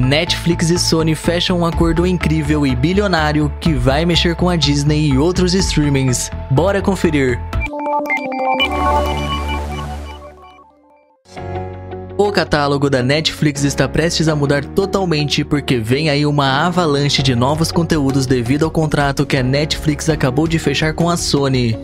Netflix e Sony fecham um acordo incrível e bilionário que vai mexer com a Disney e outros streamings. Bora conferir! O catálogo da Netflix está prestes a mudar totalmente porque vem aí uma avalanche de novos conteúdos devido ao contrato que a Netflix acabou de fechar com a Sony.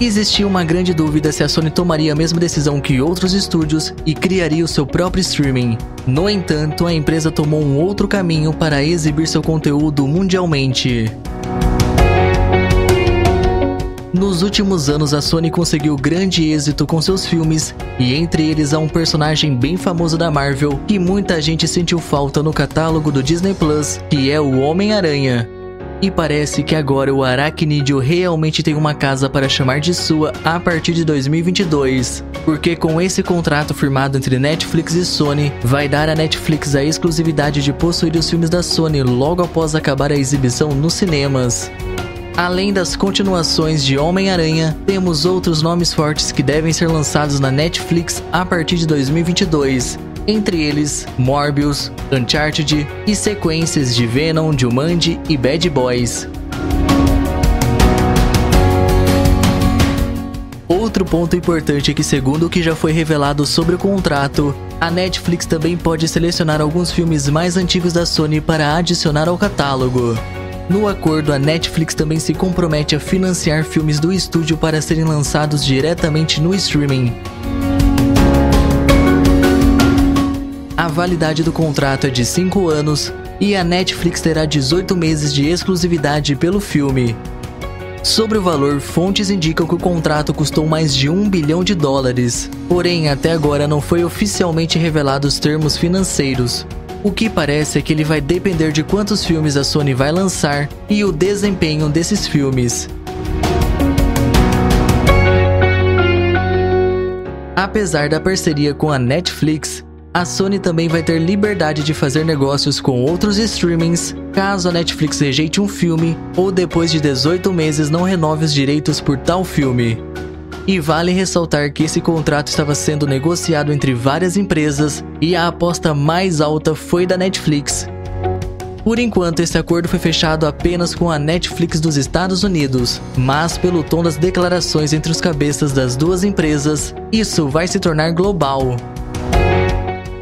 Existia uma grande dúvida se a Sony tomaria a mesma decisão que outros estúdios e criaria o seu próprio streaming. No entanto, a empresa tomou um outro caminho para exibir seu conteúdo mundialmente. Nos últimos anos, a Sony conseguiu grande êxito com seus filmes, e entre eles há um personagem bem famoso da Marvel que muita gente sentiu falta no catálogo do Disney Plus, que é o Homem-Aranha. E parece que agora o Aracnídeo realmente tem uma casa para chamar de sua a partir de 2022. Porque com esse contrato firmado entre Netflix e Sony, vai dar à Netflix a exclusividade de possuir os filmes da Sony logo após acabar a exibição nos cinemas. Além das continuações de Homem-Aranha, temos outros nomes fortes que devem ser lançados na Netflix a partir de 2022, entre eles Morbius, Uncharted e sequências de Venom, Jumanji e Bad Boys. Outro ponto importante é que, segundo o que já foi revelado sobre o contrato, a Netflix também pode selecionar alguns filmes mais antigos da Sony para adicionar ao catálogo. No acordo, a Netflix também se compromete a financiar filmes do estúdio para serem lançados diretamente no streaming. A validade do contrato é de 5 anos e a Netflix terá 18 meses de exclusividade pelo filme. Sobre o valor, fontes indicam que o contrato custou mais de 1 bilhão de dólares, porém até agora não foi oficialmente revelado os termos financeiros. O que parece é que ele vai depender de quantos filmes a Sony vai lançar e o desempenho desses filmes. Apesar da parceria com a Netflix, a Sony também vai ter liberdade de fazer negócios com outros streamings caso a Netflix rejeite um filme ou depois de 18 meses não renove os direitos por tal filme. E vale ressaltar que esse contrato estava sendo negociado entre várias empresas e a aposta mais alta foi da Netflix. Por enquanto, esse acordo foi fechado apenas com a Netflix dos Estados Unidos, mas pelo tom das declarações entre os cabeças das duas empresas, isso vai se tornar global.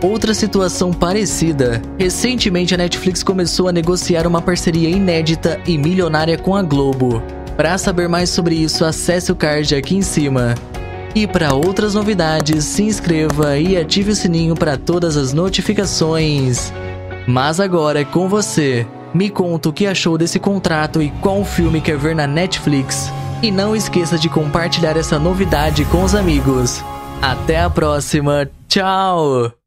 Outra situação parecida. Recentemente a Netflix começou a negociar uma parceria inédita e milionária com a Globo. Para saber mais sobre isso, acesse o card aqui em cima. E para outras novidades, se inscreva e ative o sininho para todas as notificações. Mas agora é com você. Me conta o que achou desse contrato e qual filme quer ver na Netflix. E não esqueça de compartilhar essa novidade com os amigos. Até a próxima. Tchau!